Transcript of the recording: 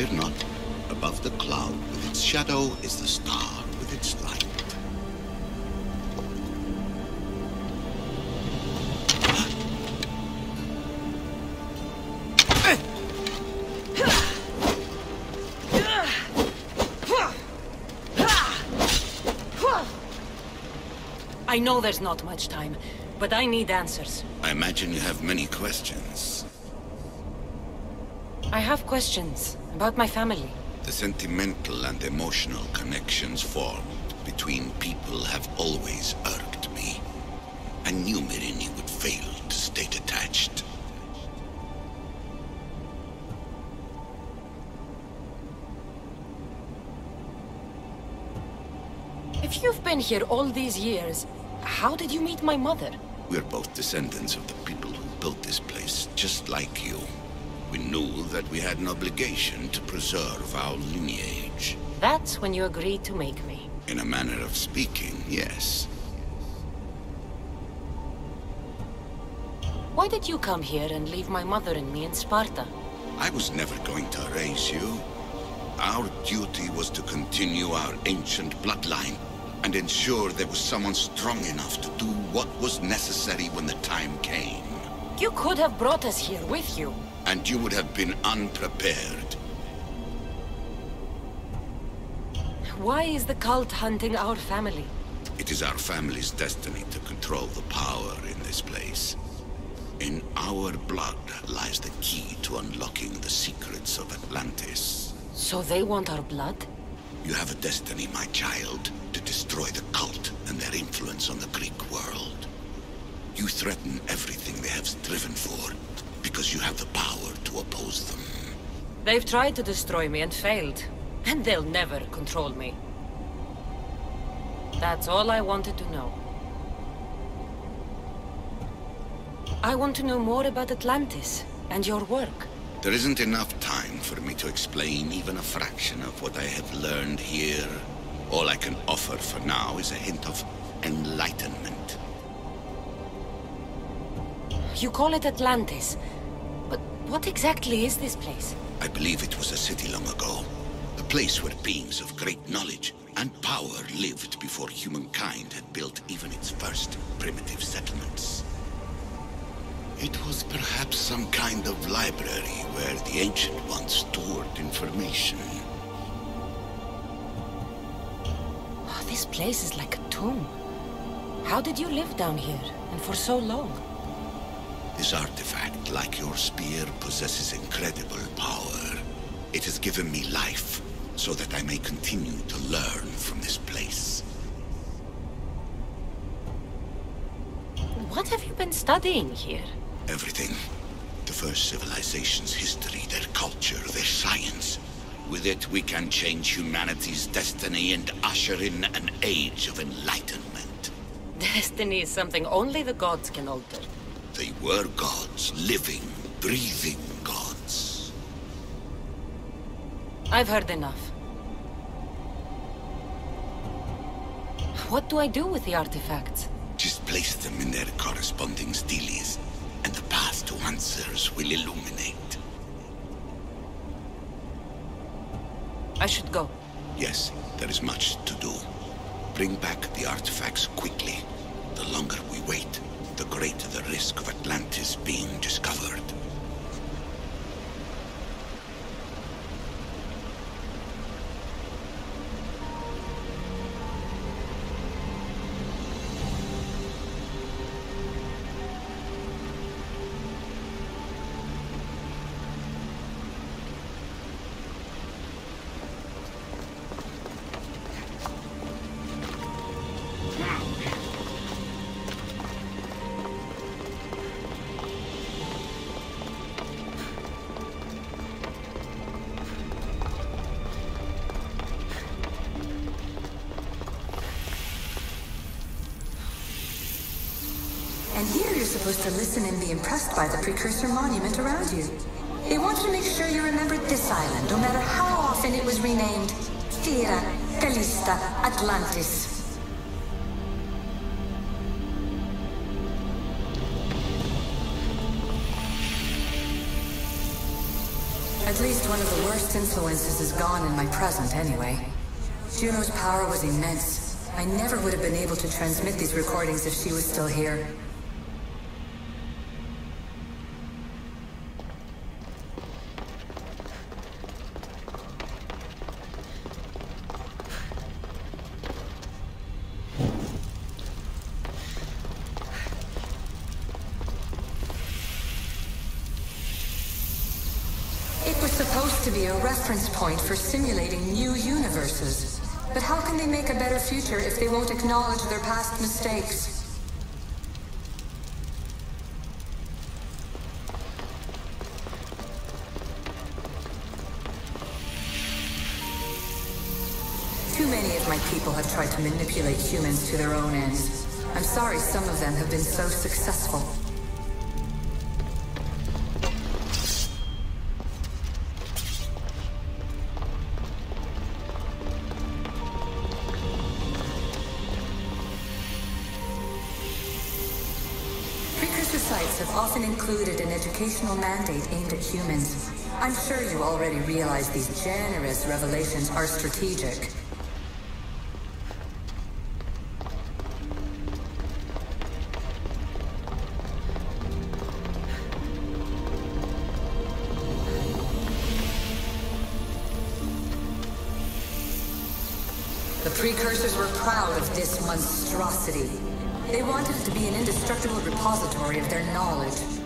Fear not. Above the cloud with its shadow is the star with its light. I know there's not much time, but I need answers. I imagine you have many questions. I have questions about my family. The sentimental and emotional connections formed between people have always irked me. I knew Myrrine would fail to stay detached. If you've been here all these years, how did you meet my mother? We're both descendants of the people who built this place, just like you. We knew that we had an obligation to preserve our lineage. That's when you agreed to make me. In a manner of speaking, yes. Why did you come here and leave my mother and me in Sparta? I was never going to erase you. Our duty was to continue our ancient bloodline and ensure there was someone strong enough to do what was necessary when the time came. You could have brought us here with you. And you would have been unprepared. Why is the cult hunting our family? It is our family's destiny to control the power in this place. In our blood lies the key to unlocking the secrets of Atlantis. So they want our blood? You have a destiny, my child, to destroy the cult and their influence on the Greek world. You threaten everything they have striven for, because you have the power to oppose them. They've tried to destroy me and failed. And they'll never control me. That's all I wanted to know. I want to know more about Atlantis and your work. There isn't enough time for me to explain even a fraction of what I have learned here. All I can offer for now is a hint of enlightenment. You call it Atlantis, but what exactly is this place? I believe it was a city long ago. A place where beings of great knowledge and power lived before humankind had built even its first primitive settlements. It was perhaps some kind of library where the Ancient Ones stored information. Oh, this place is like a tomb. How did you live down here, and for so long? This artifact, like your spear, possesses incredible power. It has given me life, so that I may continue to learn from this place. What have you been studying here? Everything. The first civilization's history, their culture, their science. With it, we can change humanity's destiny and usher in an age of enlightenment. Destiny is something only the gods can alter. They were gods, living, breathing gods. I've heard enough. What do I do with the artifacts? Just place them in their corresponding steles, and the path to answers will illuminate. I should go. Yes, there is much to do. Bring back the artifacts quickly. The longer we wait, the greater the risk of Atlantis being discovered. Supposed to listen and be impressed by the precursor monument around you. They want you to make sure you remembered this island, no matter how often it was renamed. Thera, Callista, Atlantis. At least one of the worst influences is gone in my present, anyway. Juno's power was immense. I never would have been able to transmit these recordings if she was still here. To be a reference point for simulating new universes. But how can they make a better future if they won't acknowledge their past mistakes? Too many of my people have tried to manipulate humans to their own ends. I'm sorry some of them have been so successful. Have often included an educational mandate aimed at humans. I'm sure you already realize these generous revelations are strategic. The precursors were proud of this monstrosity. They wanted it to be an indestructible repository of their knowledge.